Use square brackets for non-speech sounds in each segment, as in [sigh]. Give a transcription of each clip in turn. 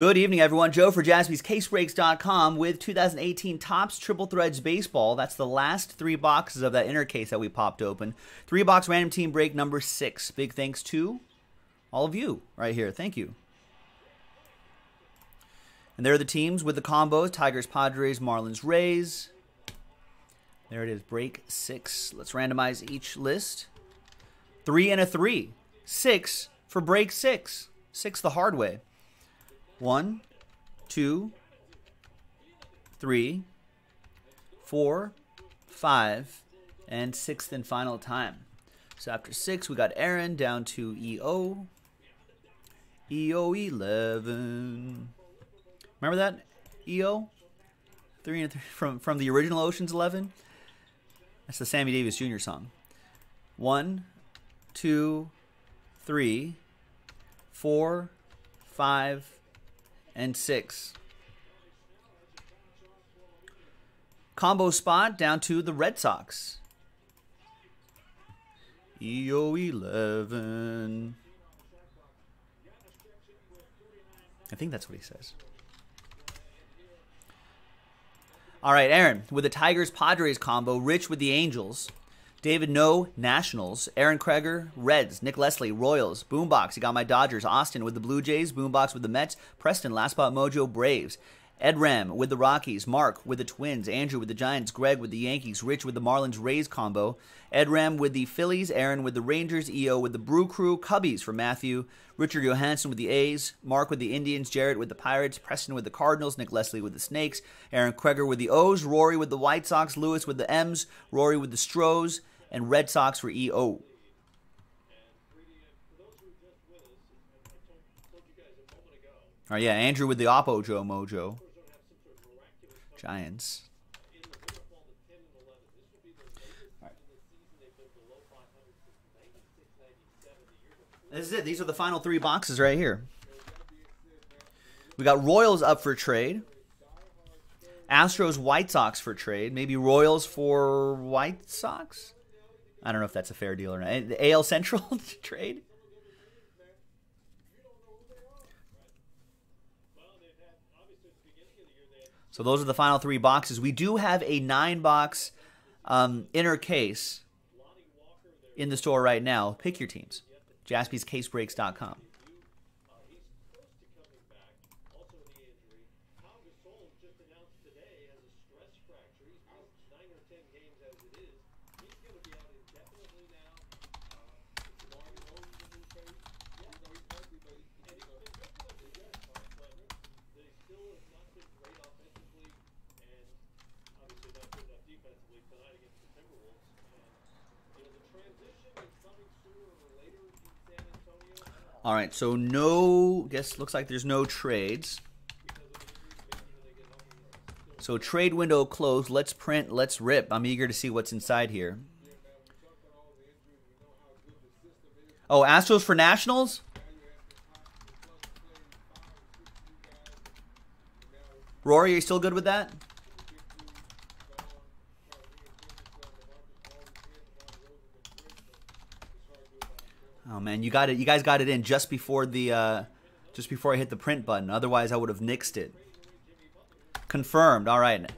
Good evening, everyone. Joe for jaspyscasebreaks.com with 2018 Topps Triple Threads Baseball. That's the last three boxes of that inner case that we popped open. Three box random team break number six. Big thanks to all of you right here. Thank you. And there are the teams with the combos Tigers, Padres, Marlins, Rays. There it is, break six. Let's randomize each list. Three and a three. Six for break six. Six the hard way. One, two, three, four, five, and sixth and final time. So after six, we got Aaron down to EO. EO 11. Remember that? EO? Three and three [laughs] from, from the original Ocean's 11? That's the Sammy Davis Jr. song. One, two, three, four, five, and six. Combo spot down to the Red Sox. EO 11. I think that's what he says. All right, Aaron, with the Tigers Padres combo, Rich with the Angels, David No, Nationals. Aaron Kreger, Reds. Nick Leslie, Royals. Boombox, he got my Dodgers. Austin with the Blue Jays. Boombox with the Mets. Preston, Last Spot Mojo, Braves. Ed Ram with the Rockies, Mark with the Twins, Andrew with the Giants, Greg with the Yankees, Rich with the Marlins Rays combo, Ed Ram with the Phillies, Aaron with the Rangers, EO with the Brew Crew, Cubbies for Matthew, Richard Johansson with the A's, Mark with the Indians, Jarrett with the Pirates, Preston with the Cardinals, Nick Leslie with the Snakes, Aaron Kreger with the O's, Rory with the White Sox, Lewis with the M's, Rory with the Stros, and Red Sox for EO. All right, yeah, Andrew with the Oppo Joe Mojo. Giants. This is it. These are the final three boxes right here. We got Royals up for trade. Astros, White Sox for trade. Maybe Royals for White Sox? I don't know if that's a fair deal or not. The AL Central [laughs] trade? So those are the final three boxes. We do have a nine box um, inner case in the store right now. Pick your teams. JaspysCaseBreaks.com. All right, so no, guess looks like there's no trades. So trade window closed. Let's print, let's rip. I'm eager to see what's inside here. Oh, Astros for Nationals? Rory, are you still good with that? Oh man, you got it. You guys got it in just before the uh, just before I hit the print button. Otherwise, I would have nixed it. Confirmed. All right.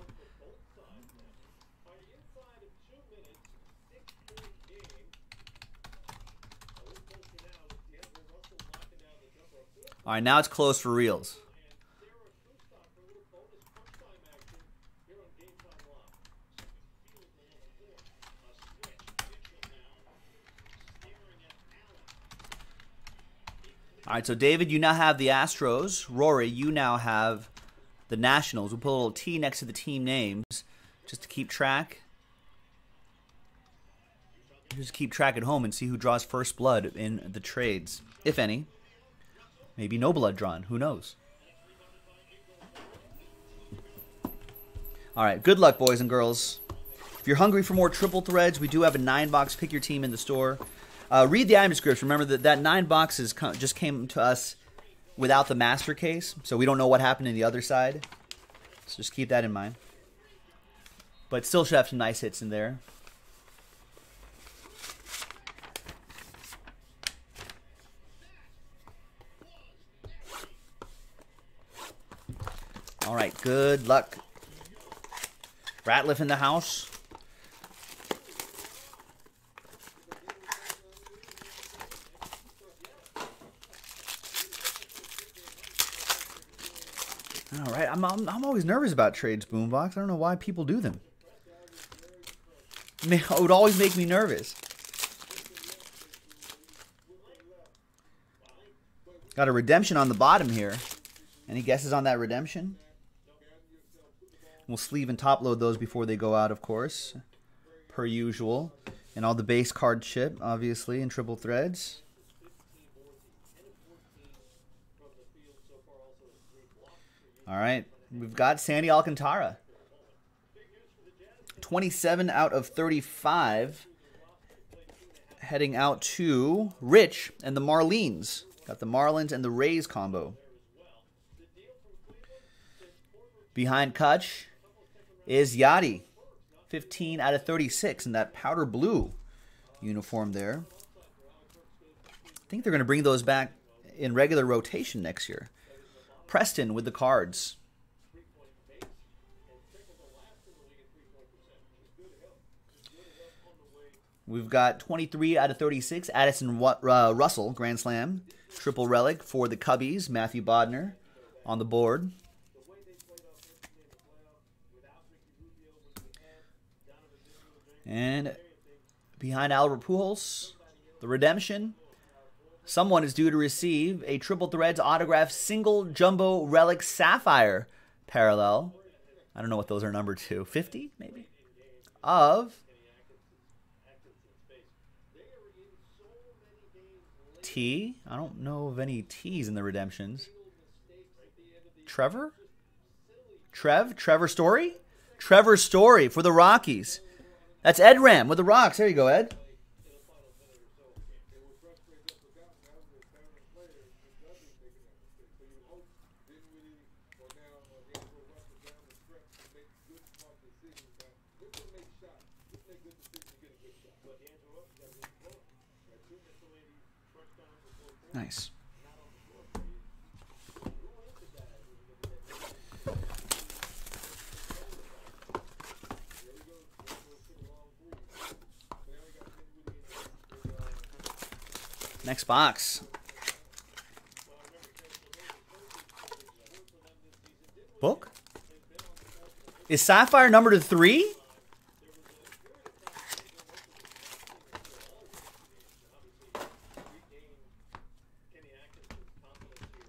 All right, now it's closed for reals. All right, so David, you now have the Astros. Rory, you now have the Nationals. We'll put a little T next to the team names just to keep track. Just keep track at home and see who draws first blood in the trades, if any. Maybe no blood drawn. Who knows? All right, good luck, boys and girls. If you're hungry for more triple threads, we do have a nine box pick your team in the store. Uh, read the item description. Remember that that nine boxes just came to us without the master case, so we don't know what happened in the other side. So just keep that in mind. But still should have some nice hits in there. All right, good luck. Ratliff in the house. All right, I'm, I'm, I'm always nervous about trades, Boombox. I don't know why people do them. [laughs] It would always make me nervous. Got a redemption on the bottom here. Any guesses on that redemption? We'll sleeve and top load those before they go out, of course, per usual. And all the base card chip, obviously, in triple threads. All right, we've got Sandy Alcantara. 27 out of 35. Heading out to Rich and the Marlins. Got the Marlins and the Rays combo. Behind Kutch is Yadi. 15 out of 36 in that powder blue uniform there. I think they're going to bring those back in regular rotation next year. Preston with the cards. We've got 23 out of 36. Addison uh, Russell, Grand Slam. Triple relic for the Cubbies. Matthew Bodner on the board. And behind Albert Pujols, the redemption. Someone is due to receive a Triple Threads autograph single jumbo relic sapphire parallel. I don't know what those are numbered to. 50, maybe? Of T. I don't know of any T's in the redemptions. Trevor? Trev? Trevor Story? Trevor Story for the Rockies. That's Ed Ram with the Rocks. There you go, Ed. Nice. Next box. Book? Is Sapphire number three?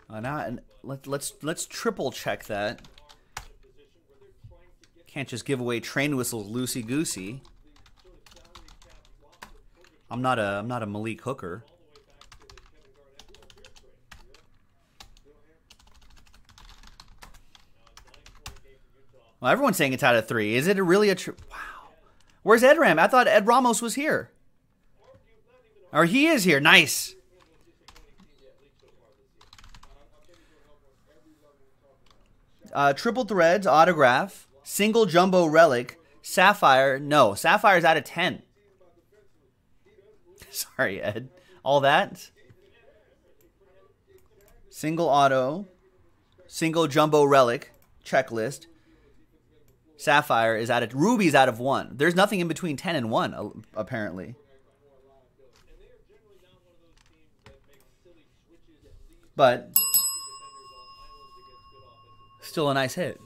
Uh, now, let, let's let's triple check that. Can't just give away train whistles loosey goosey. I'm not a I'm not a Malik Hooker. Well, everyone's saying it's out of three. Is it really a true? Wow. Where's Ed Ram? I thought Ed Ramos was here. Or he is here. Nice. Uh, triple threads, autograph, single jumbo relic, sapphire. No, sapphire's out of 10. [laughs] Sorry, Ed. All that. Single auto, single jumbo relic, checklist. Sapphire is out of Ruby's out of one. There's nothing in between ten and one, uh, apparently. But Still a nice hit.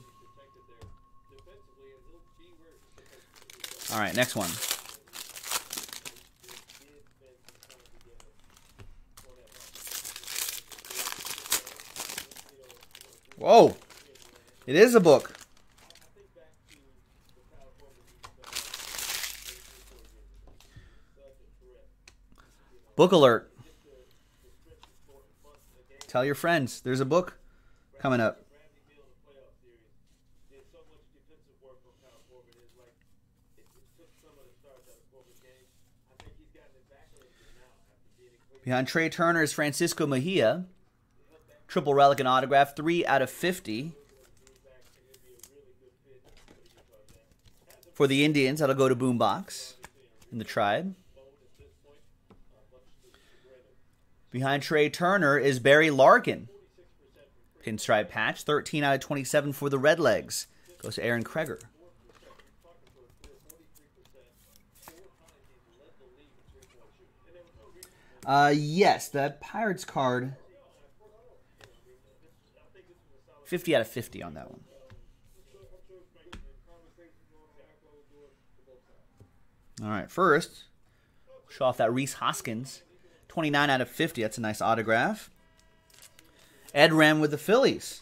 All right, next one. Whoa. It is a book. Book alert. Tell your friends there's a book coming up. Behind Trea Turner is Francisco Mejia. Triple relic and autograph, 3 out of 50. For the Indians, that'll go to Boombox in the tribe. Behind Trea Turner is Barry Larkin. Pinstripe patch, 13 out of 27 for the Redlegs. Goes to Aaron Kreger. Uh, yes, the Pirates card. 50 out of 50 on that one. All right, first, show off that Rhys Hoskins. 29 out of 50. That's a nice autograph. Ed Ram with the Phillies.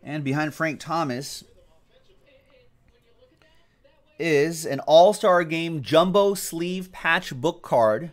And behind Frank Thomas is an All Star Game jumbo sleeve patch book card.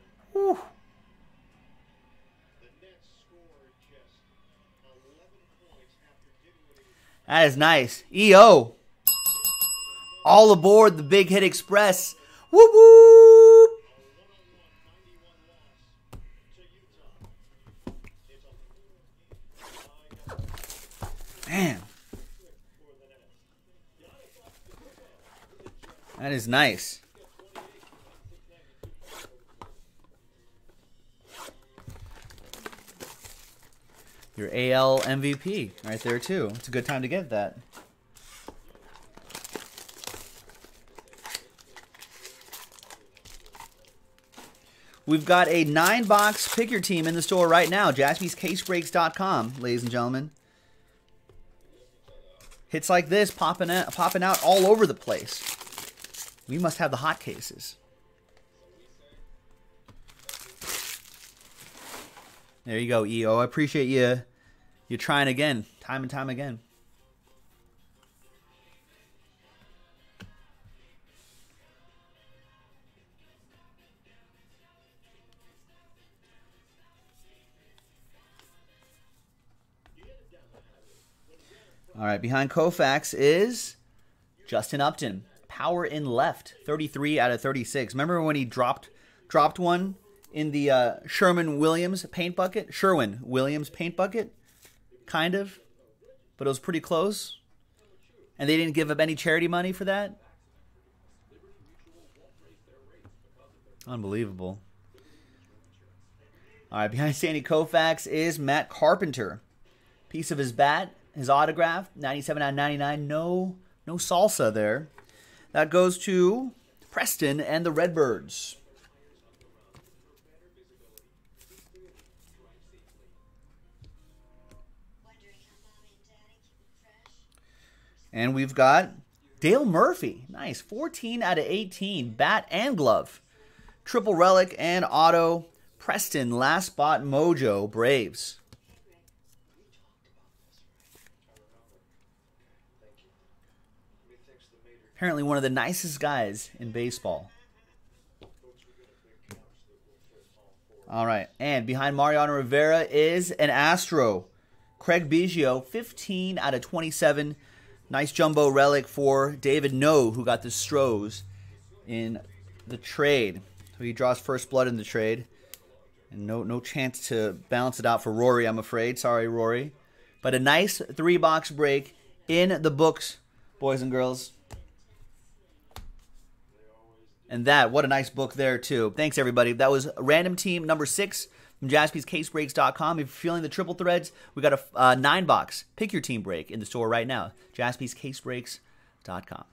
That is nice. EO. All aboard the Big Hit Express. Whoop whoop. Man. That is nice. Your AL MVP right there too. It's a good time to get that. We've got a nine box pick your team in the store right now. JaspysCaseBreaks.com, ladies and gentlemen. Hits like this popping out, popping out all over the place. We must have the hot cases. There you go, EO. I appreciate you You're trying again, time and time again. All right, behind Koufax is Justin Upton. Power in left, 33 out of 36. Remember when he dropped dropped one in the uh, Sherman Williams paint bucket? Sherwin Williams paint bucket? Kind of. But it was pretty close. And they didn't give up any charity money for that? Unbelievable. All right, behind Sandy Koufax is Matt Carpenter. Piece of his bat, his autograph, 97 out of 99. No, no salsa there. That goes to Preston and the Redbirds. And we've got Dale Murphy. Nice. 14 out of 18. Bat and glove. Triple relic and auto. Preston, last spot mojo. Braves. Apparently, one of the nicest guys in baseball. All right. And behind Mariano Rivera is an Astro. Craig Biggio, 15 out of 27. Nice jumbo relic for David No, who got the Stros in the trade. So he draws first blood in the trade. And no, no chance to balance it out for Rory, I'm afraid. Sorry, Rory. But a nice three box break in the books, boys and girls. And that, what a nice book there, too. Thanks, everybody. That was random team number six from jaspyscasebreaks.com. If you're feeling the triple threads, we got a uh, nine box. Pick your team break in the store right now. jaspyscasebreaks.com.